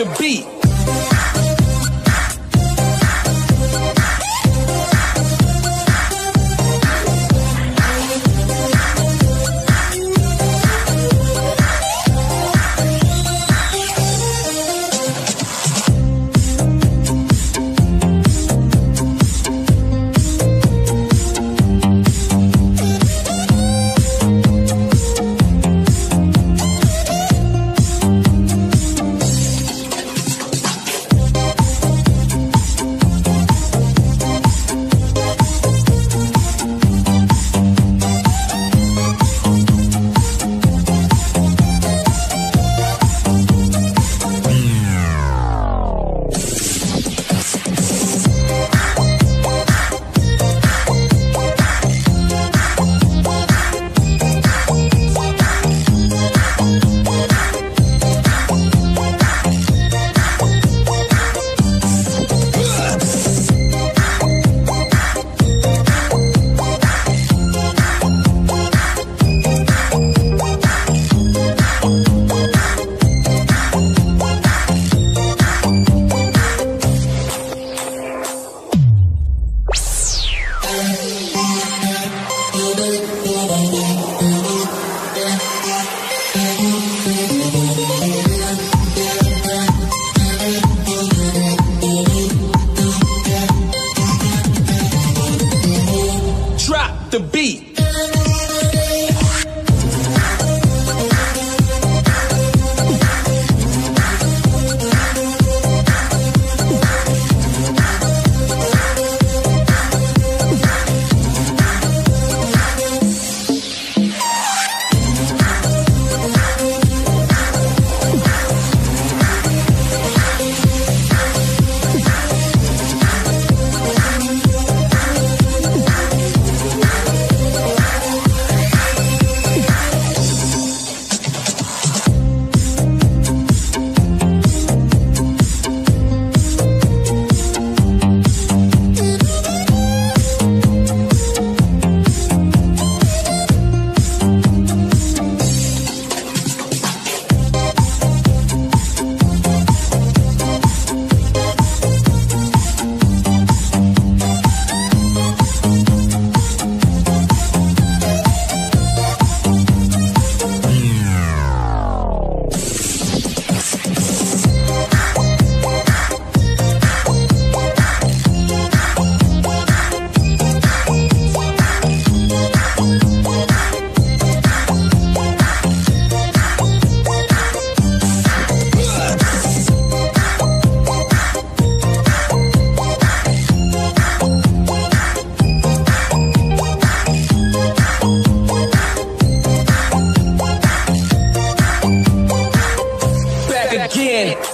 the beat. the beat. again.